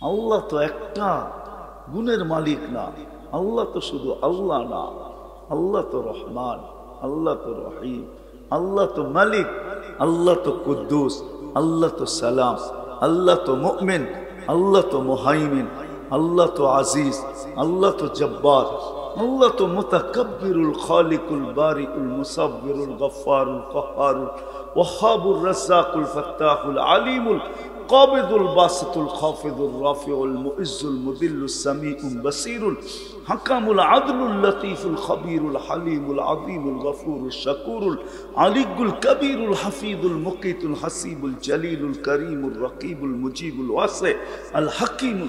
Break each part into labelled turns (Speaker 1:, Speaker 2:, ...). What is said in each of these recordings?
Speaker 1: আল্লাহ তো একটা গুণের মালিক না আল্লাহ তো শুধু আল্লাহ না আল্লাহ তো রহমান আল্লাহ তো রহিম আল্লাহ তো মালিক আল্লাহ তো কুদ্দুস আল্লাহ তো সালাম আল্লাহ তো মুমিন আল্লাহ তো মোহাইমিন আল্লাহ তো আজিজ আল্লাহ তো জব্বার আল্লাহ তো মুতাকাব্বিরুল খালিকুল বারিকুল মুসাবিরুল গফারুল কহারুল ওহাবুর রাজ্জাকুল ফাত্তাহুল আলিমুল القابض الباسط الخافض الرافع المؤز المذل السميع بصير الحكم العدل اللطيف الخبير الحليم العظيم الغفور الشكور العلي الكبير الحفيظ المقيت الحسيب الجليل الكريم الرقيب المجيب الواسع الحكيم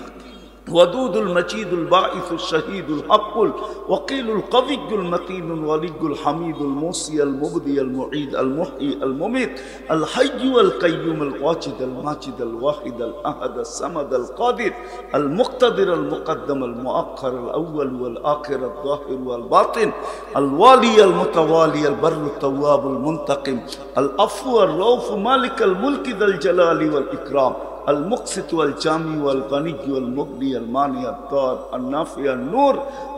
Speaker 1: ودود المجيد الباعث الشهيد الحق الوكيل القوي المتين الولي الحميد الموصي المبدي المعيد المحيي المميت الحي والقيوم الواجد الماجد الواحد الأحد الصمد القادر المقتدر المقدم المؤخر الأول والآخر الظاهر والباطن الوالي المتوالي البر التواب المنتقم العفو الرؤوف مالك الملك ذا الجلال والإكرام المقسط والجامي والغني والمغني المانع الضار النافع النور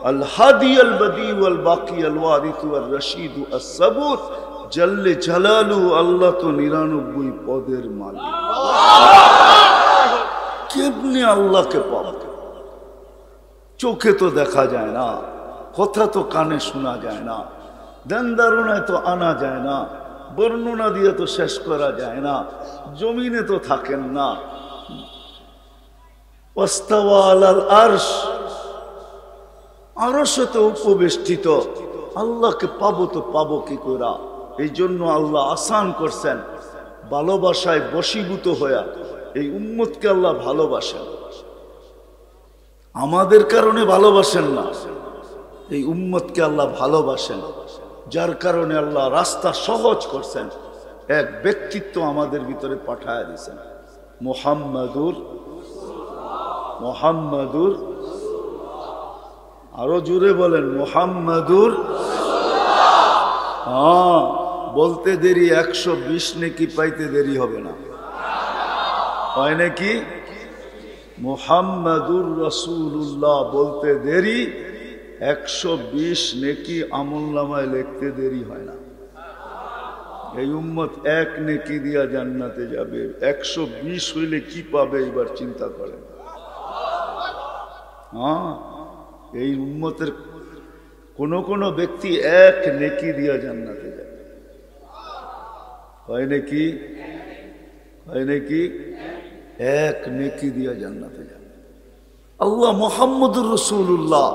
Speaker 1: الهادي البديع والباقي الوارث والرشيد الصبور জল্লে জালালু আল্লাহ তো নিরানব্বই পদের মালিক কেমনি আল্লাহকে পাব চোখে তো দেখা যায় না কথা তো কানে শোনা যায় না দেন দারুণায় তো আনা যায় না বর্ণনা দিয়ে তো শেষ করা যায় না জমিনে তো থাকেন না উপবেষ্টিত। আল্লাহকে পাবো তো পাবো কি করা এই জন্য আল্লাহ আসান করছেন ভালোবাসায় বশীভূত হইয়া। এই উম্মতকে আল্লাহ ভালোবাসেন। আমাদের কারণে ভালোবাসেন না। এই উম্মতকে আল্লাহ ভালোবাসেন। যার কারণে আল্লাহ রাস্তা সহজ করছেন। এক ব্যক্তিত্ব আমাদের ভিতরে পাঠায় দিয়েছেন মোহাম্মদুর মোহাম্মদুর আরও জুড়ে বলেন, মোহাম্মদুর হ্যাঁ বলতে দেরি, একশো বিশ নেকি পাইতে দেরি হবে না। হয় নাকি? মোহাম্মদুর রসুল্লাহ বলতে দেরি, একশো বিশ নেকি আমল নামায় লিখতে দেরি হয় না। এই উম্মত এক নেকি দিয়া জান্নাতে যাবে, একশো বিশ হইলে কি পাবে এবার চিন্তা করেন। হ্যাঁ এই উম্মতের কোন কোন ব্যক্তি এক নেকি দিয়া জান্নাতে যাবে হয় নাকি হয় নাকি এক নেকি দিয়া জান্নাতে যাবে আল্লাহ মোহাম্মদুর রসুল্লাহ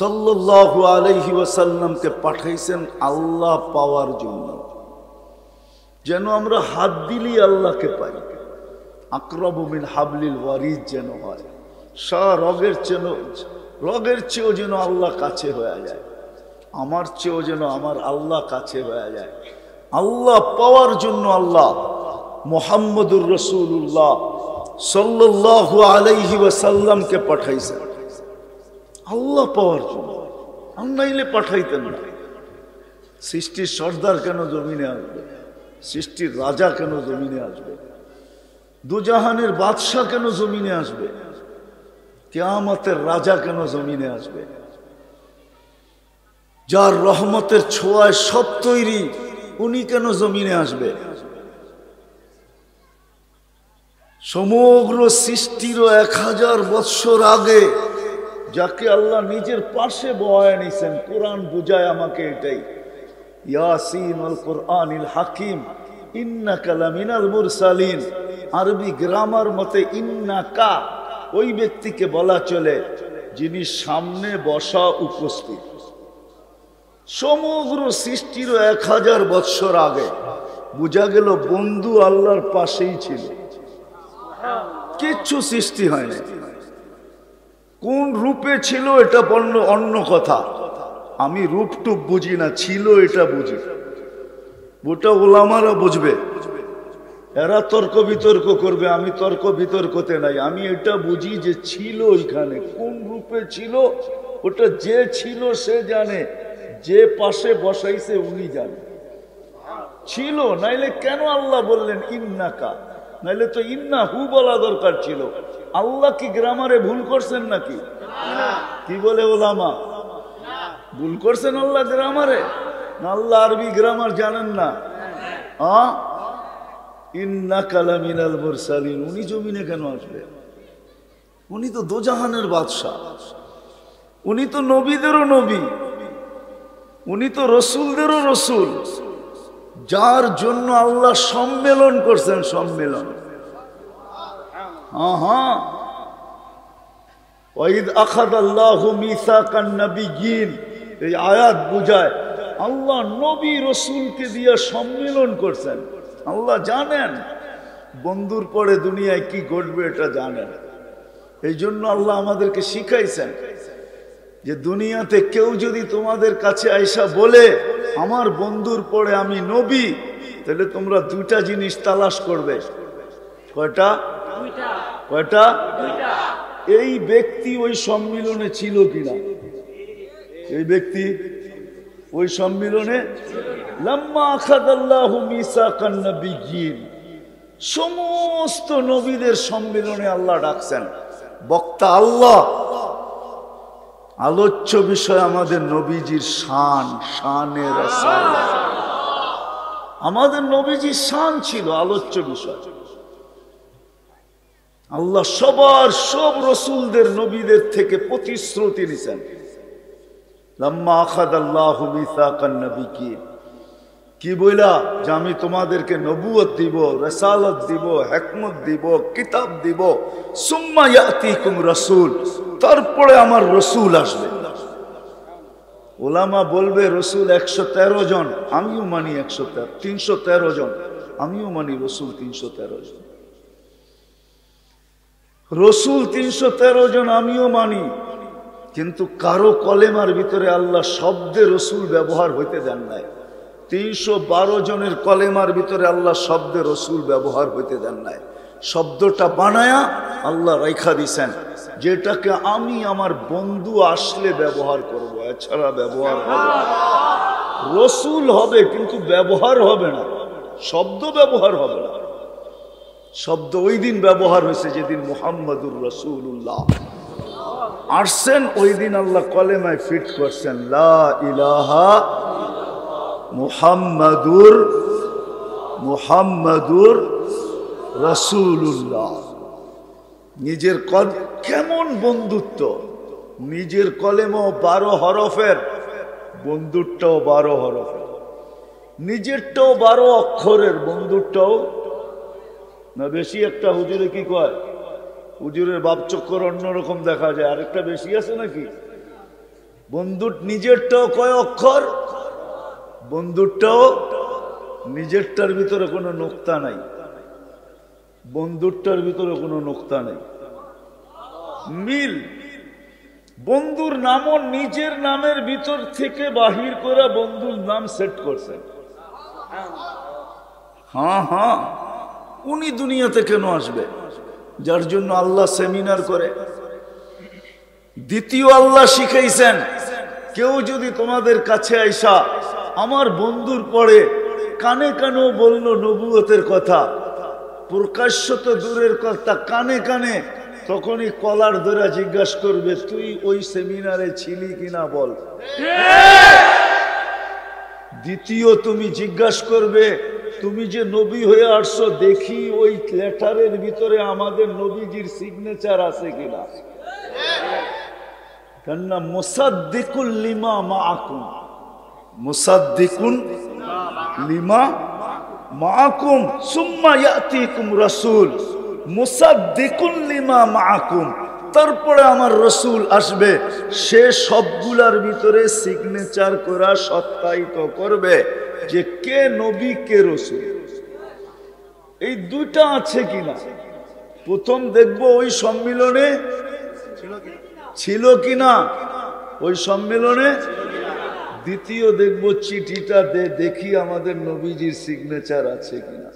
Speaker 1: সাল্লাহু আলহি ওয়াসাল্লামকে পাঠাইছেন আল্লাহ পাওয়ার জন্য যেন আমরা হাত দিলি আল্লাহকে পাই আক্রমিন হাবলিল ওয়ারিজ যেন হয় সা রগের চেন রগের চেয়েও যেন আল্লাহ কাছে হয়ে যায়। আমার চেয়েও যেন আমার আল্লাহ কাছে হয়ে যায়। আল্লাহ পাওয়ার জন্য আল্লাহ মোহাম্মদুর রসুল্লাহ সাল্লাহ আলাইহি ওয়াসাল্লামকে পাঠাইছেন। আল্লাহ পাওয়ার জন্য। আল্লাইলে পাঠাইতেন না। সৃষ্টির সর্দার কেন জমিনে আসবে? সৃষ্টির রাজা কেন জমিনে আসবে? দুজাহানের বাদশাহ কেন জমিনে আসবে? কেয়ামতের রাজা কেন জমিনে আসবে? যার রহমতের ছোঁয়ায় সব তৈরি, উনি কেন জমিনে আসবে? সমগ্র সৃষ্টিরও এক হাজার বৎসর আগে যাকে আল্লাহ নিজের পাশে বয়ায় নিছেন কোরআন বুঝায় আমাকে এটাই। ইয়াসিন আল হাকিম ইন্না কালামিনাল মুরসালিন। আরবি গ্রামার মতে ইন্না কা ওই ব্যক্তিকে বলা চলে যিনি সামনে বসা উপস্থিত। সমগ্র সৃষ্টির এক হাজার বৎসর আগে বোঝা গেল বন্ধু আল্লাহর পাশেই ছিল। কিচ্ছু সৃষ্টি হয়নি। কোন রূপে ছিল এটা বন্য অন্য কথা। আমি রূপটুপ বুঝি না, ছিল এটা বুঝি। ওটা ওলামারা বুঝবে। এরা তর্ক বিতর্ক করবে, আমি তর্ক বিতর্কতে নাই। আমি এটা বুঝি যে ছিল ওইখানে, কোন রূপে ছিল, ওটা যে ছিল সে জানে, যে পাশে বসাইছে উনি জানে। ছিল, নাইলে কেন আল্লাহ বললেন ইন্নাকা? নাইলে তো ইন্না হু বলা দরকার ছিল। আল্লাহ কি গ্রামারে ভুল করছেন নাকি? কি বলে ওলামা? ভুল করছেন আল্লাহ গ্রামারে? না, আল্লাহ আরবি গ্রামার জানেন না। আ? ইন্না মুরসালিন, উনি জমিনে কেন আসবে উনি তো দোজাহানের বাদশাহ। উনি তো নবীদেরও নবী। উনি তো রসুলদেরও রসুল। যার জন্য আল্লাহ সম্মেলন করছেন, সম্মেলন। হ্যাঁ হ্যাঁ ওয়াইদ আখাদ আল্লাহ মিসাকান নবিয়িন এই আয়াত বুঝায়, আল্লাহ নবী রসুলকে দিয়ে সম্মেলন করছেন। আল্লাহ জানেন। বন্ধুর পরে দুনিয়ায় কি ঘটবে এটা জানেন। এই জন্য আল্লাহ আমাদেরকে শিখাইছেন যে দুনিয়াতে কেউ যদি তোমাদের কাছে আইসা বলে আমার বন্ধুর পরে আমি নবী তাহলে তোমরা দুইটা জিনিস তালাশ করবে। কয়টা? কয়টা? এই ব্যক্তি ওই সম্মিলনে ছিল কিনা? এই ব্যক্তি ওই সম্মিলনে সমস্ত নবীদের সম্মিলনে আল্লাহ ডাকছেন। বক্তা আল্লাহ। আলোচ্য বিষয় আমাদের নবীজির শান শানের আমাদের নবীজির শান ছিল আলোচ্য বিষয়। আল্লাহ সবার সব রসুলদের নবীদের থেকে প্রতিশ্রুতি নিছেন। লাম্মা আখাদ আল্লাহ মিসাকান নবী কি বইলা? যে আমি তোমাদেরকে নবুয়ত দিব, রেসালত দিব, হেকমত দিব, কিতাব দিব। সুম্মা ইয়াতিকুম রাসূল, তারপরে আমার রসুল আসবে। ওলামা বলবে, রসুল একশো তেরো জন, আমিও মানি একশো তিনশো তেরো জন, আমিও মানি রসুল তিনশো তেরো জন। রসুল তিনশো তেরো জন, আমিও মানি। কিন্তু কারও কলেমার ভিতরে আল্লাহ শব্দে রসুল ব্যবহার হইতে দেন নাই। তিনশো বারো জনের কলেমার ভিতরে আল্লাহ শব্দে রসুল ব্যবহার হইতে দেন নাই। শব্দটা বানায়া আল্লাহ রেখা দিছেন, যেটাকে আমি আমার বন্ধু আসলে ব্যবহার করব, এছাড়া ব্যবহার হবে। রসুল হবে কিন্তু ব্যবহার হবে না, শব্দ ব্যবহার হবে না। শব্দ ওই দিন ব্যবহার হয়েছে যেদিন মুহাম্মদুর রসুল্লাহ আসছেন, ওই দিন আল্লাহ কলেমায় ফিট করছেন, লা ইলাহা মুহাম্মাদুর মুহাম্মাদুর রসুল্লাহ নিজের কল, কেমন বন্ধুত্ব? নিজের কলেমও বারো হরফের বন্ধুরটাও বারো হরফের। নিজেরটাও বারো অক্ষরের বন্ধুরটাও না, বেশি একটা হুজুরে কি কয়? হুজুরের বাপ চক্কর অন্যরকম দেখা যায়। আরেকটা বেশি আছে নাকি? বন্ধুর নিজেরটাও কয় অক্ষর? বন্ধুরটাও নিজেরটার ভিতরে কোনো নোক্তা নাই। বন্ধুরটার ভিতরে কোনো নোক্তা নেই। মিল, বন্ধুর নামও নিজের নামের ভিতর থেকে বাহির করে বন্ধুর নাম সেট করছেন হ্যাঁ হ্যাঁ। উনি দুনিয়াতে কেন আসবে? যার জন্য আল্লাহ সেমিনার করে। দ্বিতীয় আল্লাহ শিখাইছেন কেউ যদি তোমাদের কাছে আইসা আমার বন্ধুর পরে কানে কানেও বলল নবুয়তের কথা প্রকাশ্য তো দূরের কথা কানে কানে তখনই কলার ধরে জিজ্ঞাসা করবে তুই ওই সেমিনারে ছিলি কিনা বল? দ্বিতীয় তুমি জিজ্ঞাসা করবে তুমি যে নবী হয়ে আসছো, দেখি ওই লেটারের ভিতরে আমাদের নবীজির সিগনেচার আছে কিনা। কেননা মুসাদ্দিকুল লিমা মা আকুম মুসাদ্দিকুন লিমা মাআকুম। সুম্মা ইয়াতিকুম রাসূল। মুসাদ্দিকুন লিমা মাআকুম। তারপরে আমার রসুল আসবে, সে সবগুলার ভিতরে সিগনেচার করা সত্যায়িত করবে যে কে নবী, কে রসুল। এই দুইটা আছে কিনা? প্রথম দেখব ওই সম্মিলনে ছিল কিনা? ওই সম্মেলনে? দ্বিতীয় দেখব চিঠিটা দে, দেখি আমাদের নবীজির সিগনেচার আছে কিনা।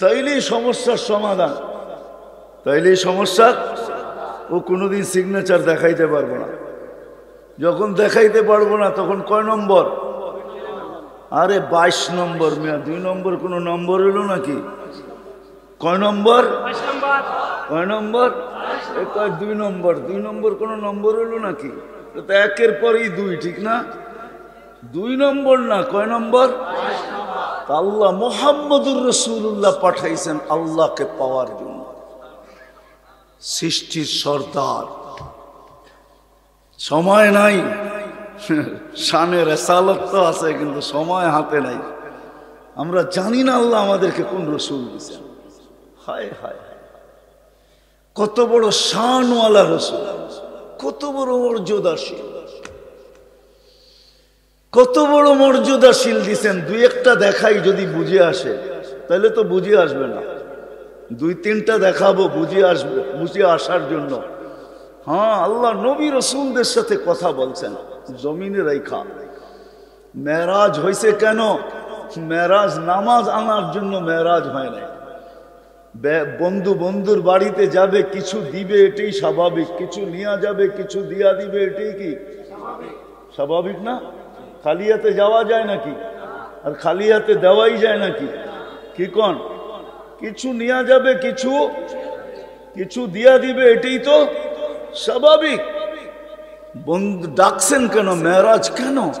Speaker 1: তাইলেই সমস্যার সমাধান। তাইলে এই সমস্যা ও কোনোদিন সিগনেচার দেখাইতে পারব না। যখন দেখাইতে পারব না তখন কয় নম্বর? আরে বাইশ নম্বর মেয়া দুই নম্বর কোনো নম্বর এলো নাকি? কয় নম্বর? কয় নম্বর? কয় দুই নম্বর দুই নম্বর কোন নম্বর হলো নাকি? তো একের পরেই দুই ঠিক না? দুই নম্বর না কয় নম্বর? আল্লাহ মোহাম্মদুর রসুল্লাহ পাঠাইছেন আল্লাহকে পাওয়ার জন্য। সৃষ্টির সর্দার। সময় নাই। শানের রেসালত তো আছে, কিন্তু সময় হাতে নাই। আমরা জানি না আল্লাহ আমাদেরকে কোন রসুল দিচ্ছেন হায় হায় হায়। কত বড় শানওয়ালা রসুল। কত বড় মর্যাদাশীল। কত বড় মর্যাদাশীল দিছেন দুই একটা দেখাই যদি বুঝে আসে, তাহলে তো বুঝে আসবে না। দুই তিনটা দেখাবো বুঝিয়ে আসবে বুঝিয়ে আসার জন্য। হ্যাঁ আল্লাহ নবী রসুলদের সাথে কথা বলছেন। জমিনে রেখা মেরাজ হয়েছে কেন? মেরাজ নামাজ আনার জন্য মেরাজ হয় নাই। বন্ধু বন্ধুর বাড়িতে যাবে, কিছু দিবে এটাই স্বাভাবিক, কিছু নিয়ে যাবে, কিছু দিয়া দিবে এটাই কি? স্বাভাবিক না? খালি যাওয়া যায় নাকি? আর খালি হাতে দেওয়াই যায় নাকি? কি কন? কিছু নিয়ে যাবে, কিছু কিছু দিয়া দিবে, এটাই তো স্বাভাবিক। বন্ধু ডাকছেন কেন? মেরাজ কেন?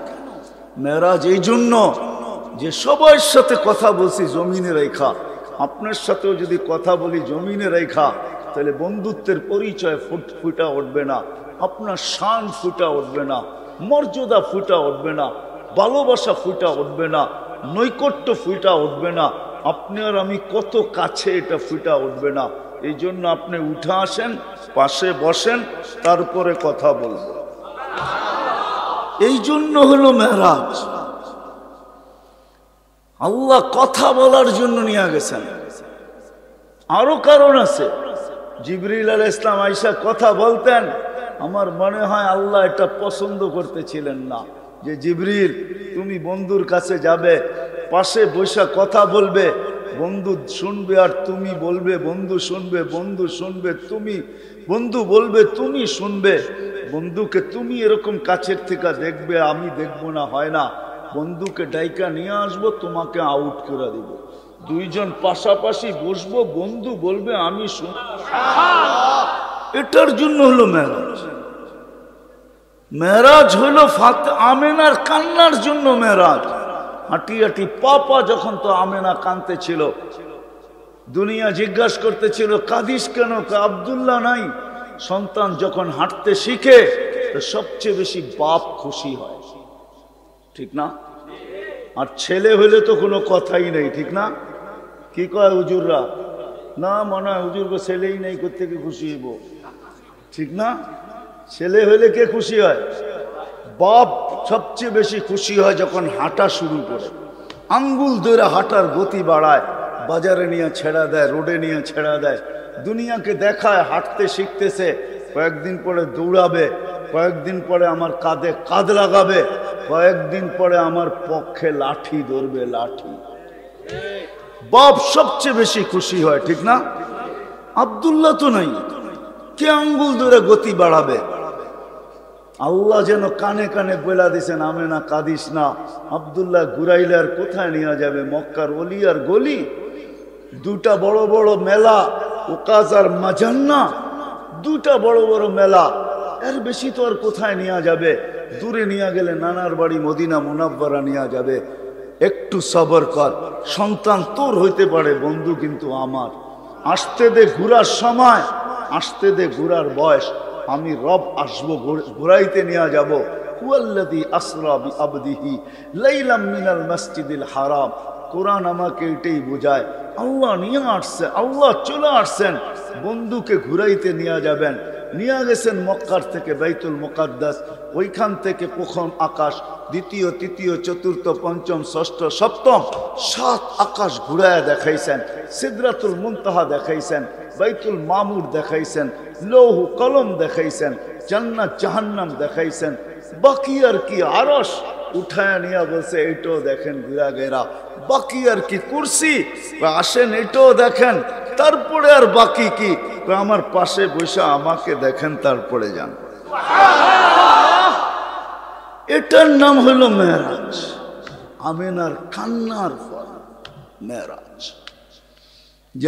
Speaker 1: মেরাজ এই জন্য যে সবার সাথে কথা বলছি জমিনে রেখা। আপনার সাথেও যদি কথা বলি জমিনে রেখা, তাহলে বন্ধুত্বের পরিচয় ফুট- ফুটা উঠবে না, আপনার শান ফুটা উঠবে না, মর্যাদা ফুটা উঠবে না, ভালোবাসা ফুটা উঠবে না নৈকট্য ফুটা উঠবে না। আপনি আর আমি কত কাছে এটা ফুটা উঠবে না। এই জন্য আপনি উঠে আসেন, পাশে বসেন, তারপরে কথা বলব। এই জন্য হলো মেহরাজ। আল্লাহ কথা বলার জন্য নিয়ে গেছেন। আরও কারণ আছে। জিবরিল আল ইসলাম আইসা কথা বলতেন। আমার মনে হয় আল্লাহ এটা পছন্দ করতেছিলেন না। যে জিবরিল তুমি বন্ধুর কাছে যাবে পাশে বসে কথা বলবে বন্ধু শুনবে আর তুমি বলবে বন্ধু শুনবে বন্ধু শুনবে তুমি বন্ধু বলবে তুমি শুনবে। বন্ধুকে তুমি এরকম কাছের থেকে দেখবে আমি দেখব না হয় না। বন্ধুকে ডাইকা নিয়ে আসব তোমাকে আউট করে দিব। দুইজন পাশাপাশি বসবো বন্ধু বলবে আমি শুন এটার জন্য হলো মেরাজ মেরাজ হলো ফাত আমেনার কান্নার জন্য মেরাজ। হাঁটি হাঁটি পাপা যখন তো আমেনা কানতে ছিল দুনিয়া জিজ্ঞাসা করতেছিল, কাদিস কেন? আবদুল্লাহ নাই। সন্তান যখন হাঁটতে শিখে, তো সবচেয়ে বেশি বাপ খুশি হয়। ঠিক না? আর ছেলে হলে তো কোনো কথাই নেই, ঠিক না? কি কয় হুজুররা? না মনে হয় হুজুর ছেলেই নেই থেকে খুশি হইব? ঠিক না? ছেলে হলে কে খুশি হয়? বাপ সবচেয়ে বেশি খুশি হয় যখন হাঁটা শুরু করে। আঙ্গুল ধরে হাঁটার গতি বাড়ায়, বাজারে নিয়ে ছেড়া দেয়, রোডে নিয়ে ছেড়া দেয়। দুনিয়াকে দেখায়, হাঁটতে শিখতেছে, কয়েকদিন পরে দৌড়াবে, কয়েকদিন পরে আমার কাঁধে কাঁধ লাগাবে, কয়েকদিন পরে আমার পক্ষে লাঠি ধরবে লাঠি। বাপ সবচেয়ে বেশি খুশি হয়, ঠিক না? আবদুল্লাহ তো নাই। কে আঙ্গুল ধরে গতি বাড়াবে? আল্লাহ যেন কানে কানে বলা দিছেন, আমে না, কাদিস না। আবদুল্লাহ ঘুরাইলে আর কোথায় নিয়ে যাবে? মক্কার অলি আর গলি? দুটা বড় বড় মেলা ওকাজ আর মাজান্না। দুটা বড় বড় মেলা। এর বেশি তো আর কোথায় নিয়ে যাবে? দূরে নিয়ে গেলে নানার বাড়ি, মদিনা মুনাব্বারা নিয়ে যাবে। একটু সবর কর। সন্তান তোর হইতে পারে, বন্ধু কিন্তু আমার। আসতে দে ঘুরার সময়, আসতে দে ঘুরার বয়স। আমি রব আসব হারাম। আমাকে এটাই নিয়ে চলে আসছেন। বন্ধুকে ঘুরাইতে নিয়ে যাবেন। নিয়ে গেছেন থেকে বাইতুল ওইখান থেকে প্রথম আকাশ, দ্বিতীয়, তৃতীয়, চতুর্থ, পঞ্চম, ষষ্ঠ, সপ্তম, সাত আকাশ ঘুরায় দেখাইছেন। সিদরাতুল মুনতাহা দেখাইছেন। বাইতুল মামুর দেখাইছেন। লৌহ কলম দেখাইছেন, জান্নাত জাহান্নাম দেখাইছেন। বাকি আর কি আরস উঠায় নিয়ে বলছে, এইটাও দেখেন ঘুরা গেরা বাকি আর কি কুরসি? আসেন এটাও দেখেন। তারপরে আর বাকি কি? আমার পাশে বসে আমাকে দেখেন, তারপরে যান। এটার নাম হলো মেহরাজ আমেনার কান্নার ফল মেহরাজ